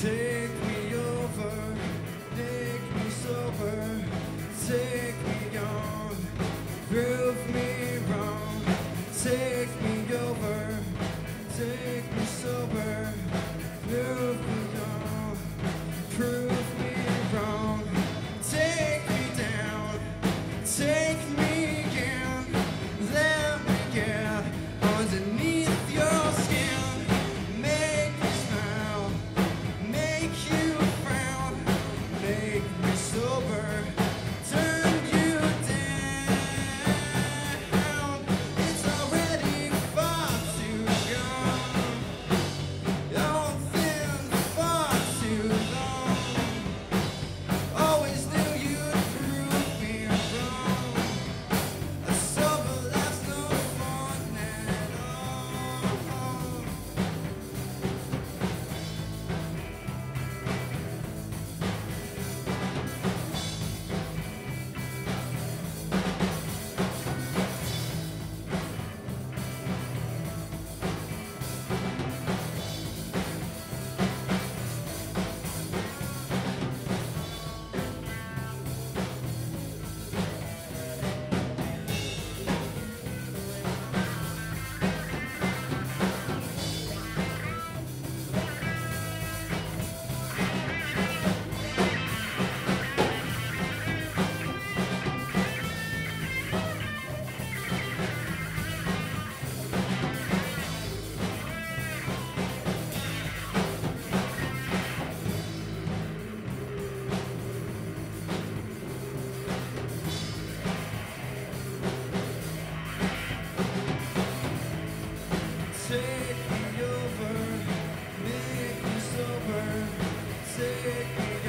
Take me over, me sober, take me on, prove me wrong. Take me over, take me sober, Take me over, make me sober, take me